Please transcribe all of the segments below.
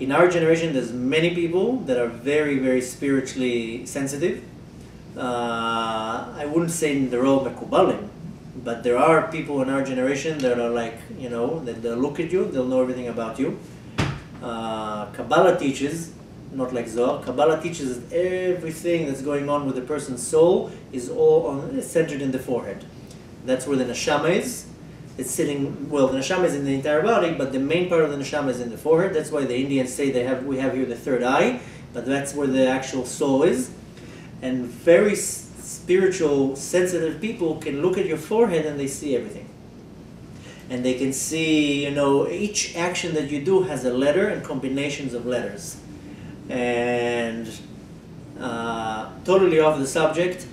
In our generation, there's many people that are very, very spiritually sensitive. Uh, I wouldn't say they're all mekubalim, but there are people in our generation that are like, you know, that they'll look at you, they'll know everything about you. Uh, Kabbalah teaches, not like Zohar, Kabbalah teaches that everything that's going on with a person's soul is all on, centered in the forehead. That's where the neshama is. It's sitting, well, the neshama is in the entire body, but the main part of the neshama is in the forehead. That's why the Indians say they have, we have here the third eye, but that's where the actual soul is. And very spiritual, sensitive people can look at your forehead and they see everything. And they can see, you know, each action that you do has a letter and combinations of letters. And uh, totally off the subject,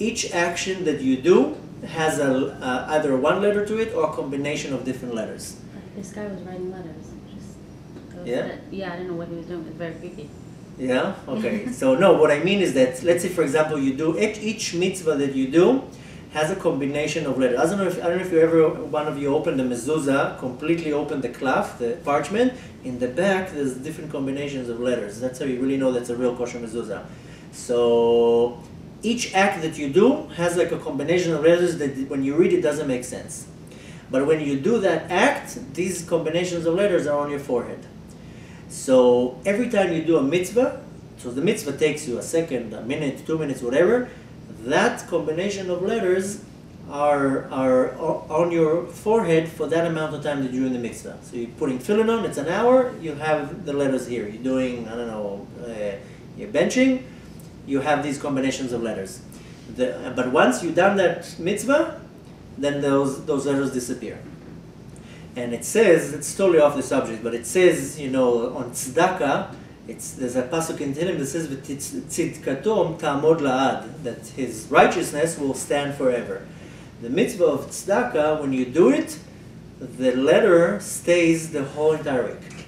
each action that you do has a, uh, either one letter to it or a combination of different letters. This guy was writing letters. Just, yeah? It. Yeah, I didn't know what he was doing. It was very creepy. Yeah. Okay. so no, what I mean is that let's say, for example, you do each, each mitzvah that you do has a combination of letters. I don't know if I don't know if you ever one of you opened the mezuzah, completely opened the cloth, the parchment. In the back, there's different combinations of letters. That's how you really know that's a real kosher mezuzah. So each act that you do has like a combination of letters that when you read it doesn't make sense. But when you do that act, these combinations of letters are on your forehead. So every time you do a mitzvah, so the mitzvah takes you a second, a minute, two minutes, whatever, that combination of letters are, are on your forehead for that amount of time that you're in the mitzvah. So you're putting tefillin on, it's an hour, you have the letters here. You're doing, I don't know, uh, you're benching, you have these combinations of letters. The, but once you've done that mitzvah, then those, those letters disappear. And it says, it's totally off the subject, but it says, you know, on tzedakah, it's, there's a pasuk in Tehillim that says, "Tzidkatom ta'amod la'ad," that his righteousness will stand forever. The mitzvah of tzedakah, when you do it, the letter stays the whole entire week.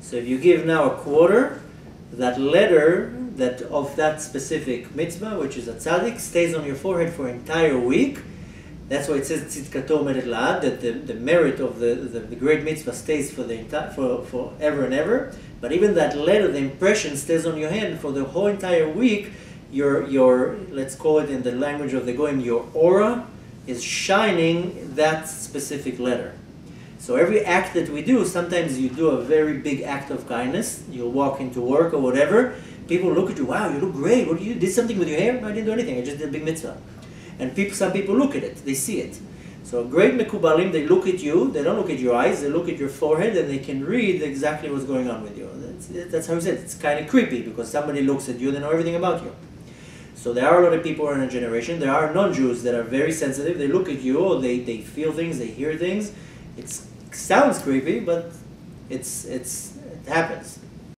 So if you give now a quarter, that letter that of that specific mitzvah, which is a tzaddik, stays on your forehead for an entire week. That's why it says tzidkato meret la'ad, that the, the merit of the, the, the, great mitzvah stays for the entire, for, for ever and ever. But even that letter, the impression stays on your hand for the whole entire week. Your, your let's call it in the language of the goyim, your aura is shining that specific letter. So every act that we do, sometimes you do a very big act of kindness. You'll walk into work or whatever. People look at you, wow, you look great. What do you did something with your hair? No, I didn't do anything. I just did a big mitzvah. And people, some people look at it. They see it. So great mekubalim, they look at you. They don't look at your eyes. They look at your forehead, and they can read exactly what's going on with you. That's, that's how he said. It's kind of creepy because somebody looks at you, they know everything about you. So there are a lot of people in a generation. There are non-Jews that are very sensitive. They look at you, they, they feel things, they hear things. It's sounds creepy, but it's it's it happens.